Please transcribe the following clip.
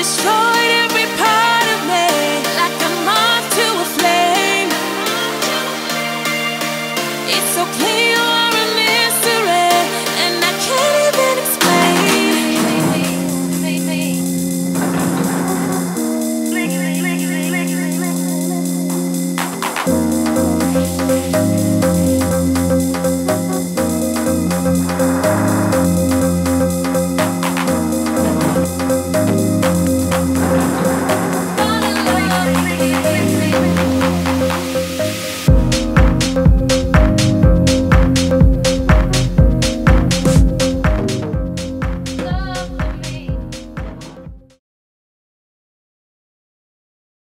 destroyed every part of me like to a flame. It's so clear.